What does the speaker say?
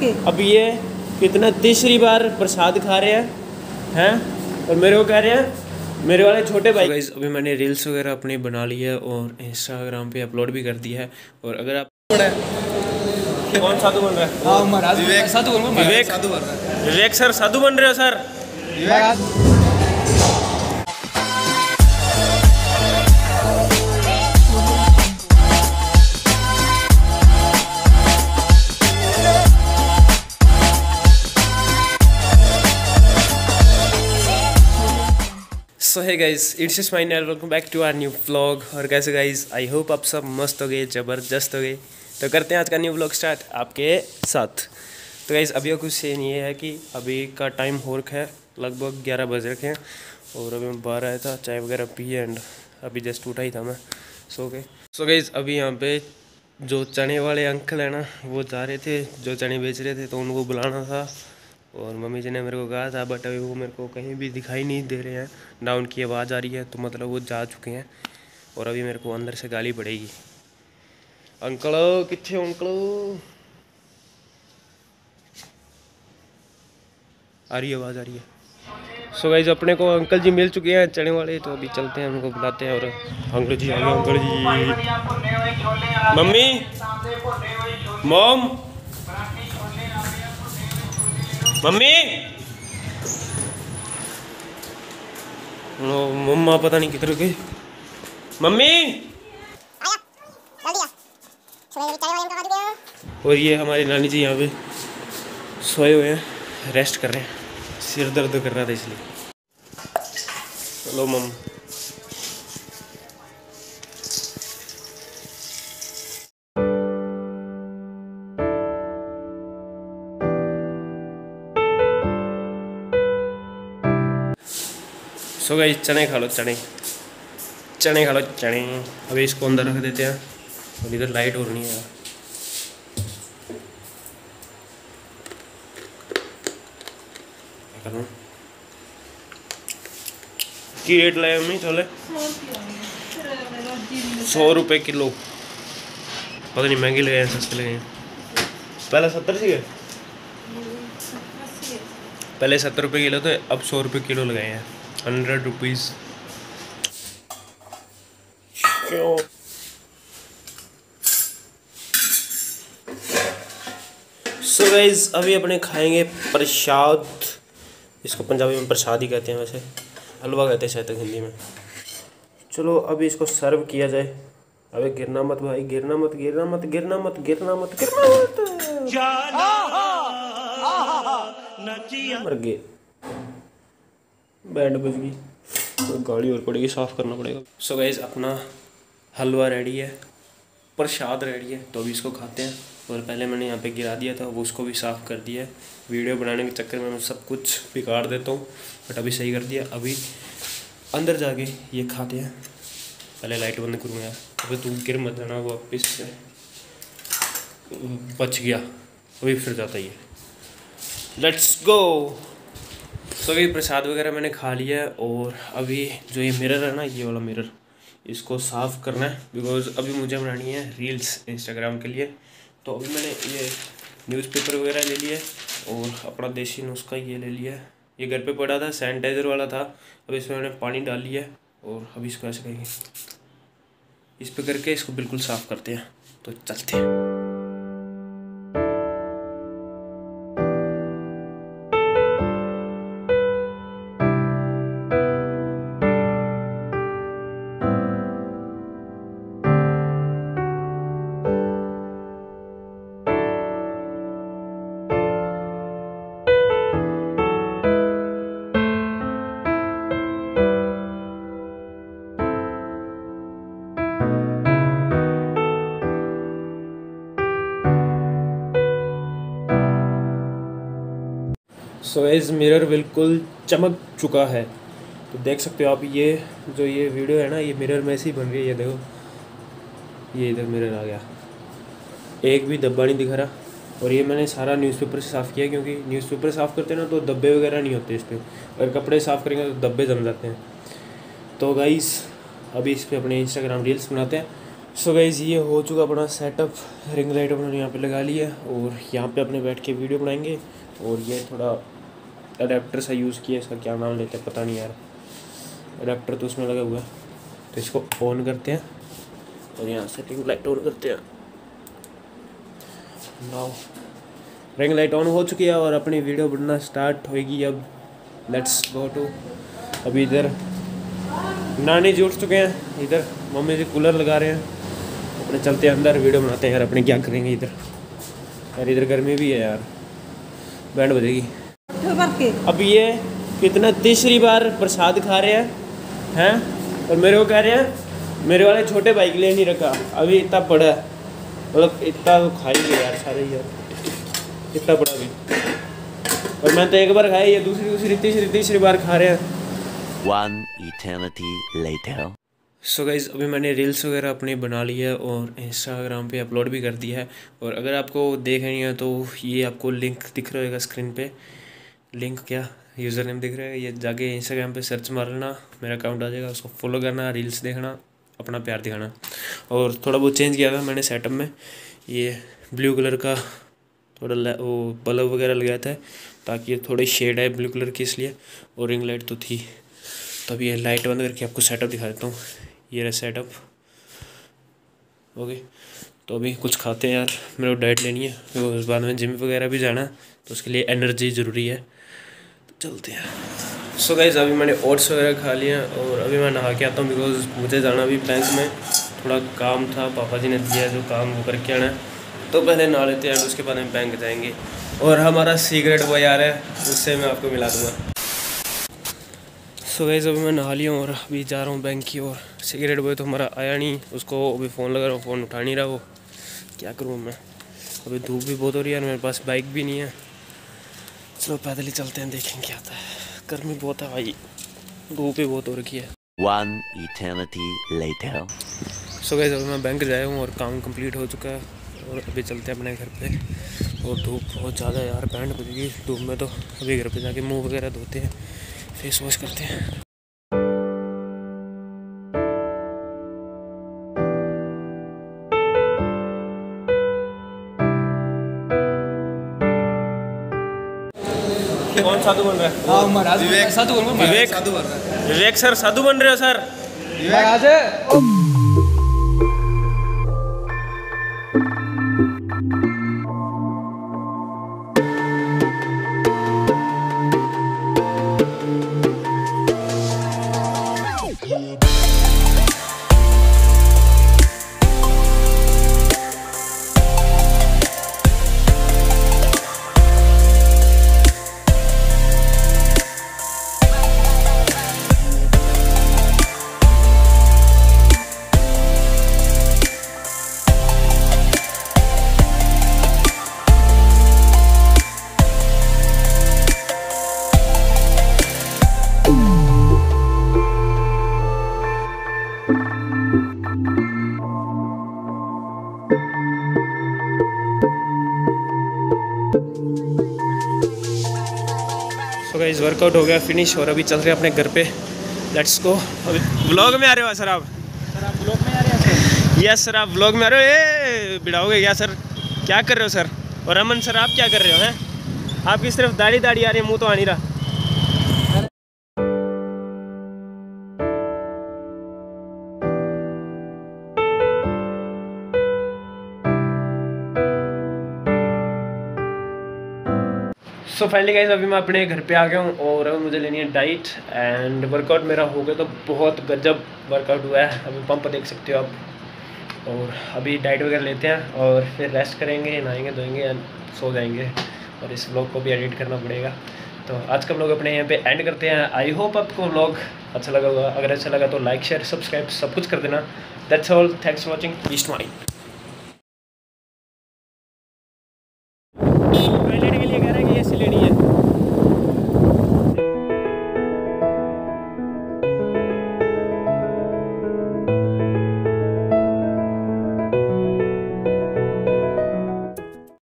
के। अब ये कितना तीसरी बार प्रसाद खा रहे हैं हैं? और मेरे को कह रहे हैं मेरे वाले छोटे भाई गाइस अभी मैंने रील्स वगैरह अपनी बना ली है और इंस्टाग्राम पे अपलोड भी कर दिया है। और अगर आप कौन साधु बन रहा है? हाँ महाराज साधु बोल विवेक। साधु बन रहा है। विवेक सर साधु बन रहे हो सर? सो है guys it's is mine welcome back to our new vlog और कैसे गाइज़ आई होप आप सब मस्त हो गए ज़बरदस्त हो गए तो करते हैं आज का न्यू व्लॉग स्टार्ट आपके साथ। तो गाइज़ अभी कुछ सीन ये है कि अभी का टाइम हो रखा है, लगभग ग्यारह बज रखे हैं। और अभी मैं बाहर आया था, चाय वगैरह पी एंड अभी जस्ट उठा ही था मैं। सो के सो गाइस अभी यहाँ पे जो चने वाले अंकल है ना, वो जा रहे थे, जो चने बेच रहे थे तो उनको बुलाना था। और मम्मी जी ने मेरे को कहा था, बट अभी वो मेरे को कहीं भी दिखाई नहीं दे रहे हैं। ना उनकी आवाज़ आ रही है तो मतलब वो जा चुके हैं और अभी मेरे को अंदर से गाली पड़ेगी। अंकल हो अंकल? आ रही है, आवाज़ आ रही है। सो so गाइज़ अपने को अंकल जी मिल चुके हैं चने वाले तो अभी चलते हैं, उनको बुलाते हैं और अंकल जी आ uncle ji. Mummy, mom mummy? Mamma पता नहीं किधर गई। मम्मी? और ये हमारी नानी जी यहाँ पे सोए हुए हैं रेस्ट कर रहे हैं। सिर दर्द कर रहा था इसलिए। चलो मम सो गई चने खा लो चने। चने खा लो चने। अभी इसको अंदर रख देते हैं। और इधर लाइट और नहीं है। की रेट लाए मम्मी छोले। सौ रुपये किलो। पता नहीं महँगे लगे हैं सस्ते लगे हैं। पहले सत्तर सी पहले सत्तर रुपये किलो थे अब सौ रुपये किलो लगाए हैं। हंड्रेड रुपीज़ क्यों सो गाइज़ अभी अपने खाएँगे प्रसाद। इसको पंजाबी में प्रसाद ही कहते हैं वैसे। हलवा कहते हैं शायद हिंदी में। चलो अभी इसको सर्व किया जाए। अबे गिरना मत भाई गिरना मत गिरना मत गिरना मत गिरना मत गिरना मत। मर गए। बैंड बज गई तो गाड़ी और पड़ेगी साफ़ करना पड़ेगा। सो so गाइज़ अपना हलवा रेडी है प्रसाद रेडी है तो अभी इसको खाते हैं। और पहले मैंने यहाँ पे गिरा दिया था वो उसको भी साफ़ कर दिया है। वीडियो बनाने के चक्कर में मैं सब कुछ बिगाड़ देता हूँ बट अभी सही कर दिया। अभी अंदर जाके ये खाते हैं। पहले लाइट बंद करूँगा यार। अभी तू गिर मत जाना वापिस से बच गया। अभी फिर जाता ही है। लेट्स गो तो अभी प्रसाद वगैरह मैंने खा लिया है और अभी जो ये मिरर है ना, ये वाला मिरर इसको साफ़ करना है बिकॉज़ अभी मुझे बनानी है रील्स इंस्टाग्राम के लिए। तो अभी मैंने ये न्यूज़पेपर वगैरह ले लिया और अपना देसी नुस्खा ये ले लिया ये घर पे पड़ा था सैनिटाइज़र वाला था। अब इसमें मैंने पानी डाल लिया और अभी इसको ऐसे करेंगे। इस पर करके इसको बिल्कुल साफ़ करते हैं। तो चलते हैं। सो एज मिरर बिल्कुल चमक चुका है। तो देख सकते हो आप, ये जो ये वीडियो है ना, ये मिरर में ऐसी बन रही है, ये देखो। ये इधर मिरर आ गया। एक भी धब्बा नहीं दिख रहा। और ये मैंने सारा न्यूज़पेपर से साफ़ किया क्योंकि न्यूज़पेपर साफ़ करते हैं ना तो धब्बे वगैरह नहीं होते इस पर अगर कपड़े साफ़ करेंगे तो धब्बे जम जाते हैं। तो गाइस अभी इस पर अपने इंस्टाग्राम रील्स बनाते हैं। सो गाइज़ ये हो चुका अपना सेटअप रिंग लाइट अपने यहाँ पे लगा लिया और यहाँ पे अपने बैठ के वीडियो बनाएँगे। और ये थोड़ा अडेप्टर सा यूज़ किया, इसका क्या नाम लेते हैं, पता नहीं यार। अडेप्टर तो उसमें लगा हुआ है। तो इसको ऑन करते हैं। और यहाँ से रिंग लाइट ऑन करते हैं। नाउ रिंग लाइट ऑन हो चुकी है और अपनी वीडियो बनना स्टार्ट होएगी अब। लेट्स गो टू अभी इधर नानी जी उठ चुके हैं। इधर मम्मी जी कूलर लगा रहे हैं। अपने चलते हैं अंदर वीडियो बनाते हैं यार, अपने क्या करेंगे इधर। यार, इधर गर्मी भी है यार। बैंड बजेगी। अब ये कितना तीसरी बार प्रसाद खा रहे हैं हैं? और मेरे को कह रहे हैं मेरे वाले छोटे भाई के लिए नहीं रखा अभी इतना पड़ा है। मतलब इतना तो खा ही यार सारे यार। इतना पड़ा भी। और मैं तो एक बार खाया ये दूसरी दूसरी तीसरी तीसरी बार खा रहे हैं। One eternity later. So guys अभी मैंने रील्स वगैरह अपनी बना ली है और इंस्टाग्राम पे अपलोड भी कर दिया है। और अगर आपको देखनी है तो ये आपको लिंक दिख रहा होगा स्क्रीन पे। लिंक क्या यूज़र नेम दिख रहा है, ये जाके इंस्टाग्राम पे सर्च मार लेना, मेरा अकाउंट आ जाएगा, उसको फॉलो करना रील्स देखना, अपना प्यार दिखाना। और थोड़ा बहुत चेंज किया था मैंने सेटअप में, ये ब्लू कलर का थोड़ा वो बल्ब वगैरह लगाया था, ताकि ये थोड़ी शेड है ब्लू कलर की इसलिए, और रिंग लाइट तो थी। तो अभी ये लाइट बंद करके आपको सेटअप दिखा देता हूँ। ये रहा सेटअप ओके तो अभी कुछ खाते हैं यार, मेरे को डाइट लेनी है क्योंकि उस बाद में जिम वगैरह भी जाना तो उसके लिए एनर्जी ज़रूरी है। चलते हैं। सो गाइज़ अभी मैंने ओट्स वगैरह खा लिया और अभी मैं नहा के आता हूँ बिकॉज़ मुझे जाना भी बैंक में। थोड़ा काम था, पापा जी ने दिया जो काम वो करके आना है। तो पहले नहा लेते हैं उसके बाद हम बैंक जाएँगे। और हमारा सीक्रेट वो यार है, उससे मैं आपको मिला दूँगा। सो गई अभी मैं नहा लिया और अभी जा रहा हूँ बैंक की और सिगरेट बॉय तो हमारा आया नहीं, उसको अभी फ़ोन लगा रहा हूँ फ़ोन उठा नहीं रहा वो। क्या करूँ मैं? अभी धूप भी बहुत हो रही है और मेरे पास बाइक भी नहीं है। चलो पैदल ही चलते हैं देखें क्या आता है। गर्मी बहुत है भाई। धूप ही बहुत हो रखी है। One eternity later. So guys अभी मैं बैंक जाया हूँ और काम कंप्लीट हो चुका है और अभी चलते हैं अपने घर पे। और धूप बहुत ज़्यादा यार बैंड बजेगी धूप में तो अभी घर पे जाके मुँह वगैरह धोते हैं फेस वॉश करते हैं। साधु बन रहा। है हाँ विवेक साधु विवेक। साधु बन रहा है। विवेक। सर साधु बन रहे हो सर। सो गाइज़ वर्कआउट हो गया फिनिश और अभी चल रहे हैं अपने घर पे। लेट्स गो अभी ब्लॉग में आ रहे हो सर आप? व्लॉग में आ रहे हो यस सर आप ब्लॉग में आ रहे हो। ये बिड़ाओगे क्या सर? क्या कर रहे हो सर? और अमन सर आप क्या कर रहे हो हैं? आपकी सिर्फ़ दाढ़ी दाढ़ी आ रही है मुँह तो आ नहीं रहा। सो फाइनली गाइज़ अभी मैं अपने घर पे आ गया हूँ और मुझे लेनी है डाइट एंड वर्कआउट मेरा हो गया तो बहुत गजब वर्कआउट हुआ है। अभी पंप देख सकते हो आप। और अभी डाइट वगैरह लेते हैं और फिर रेस्ट करेंगे, नहाएँगे, धोएँगे एंड सो जाएँगे। और इस ब्लॉग को भी एडिट करना पड़ेगा। तो आज का ब्लॉग अपने यहाँ पे एंड करते हैं। आई होप आपको ब्लॉग अच्छा लगा होगा। अगर अच्छा लगा तो लाइक शेयर सब्सक्राइब सब कुछ कर देना। That's all thanks for watching east mind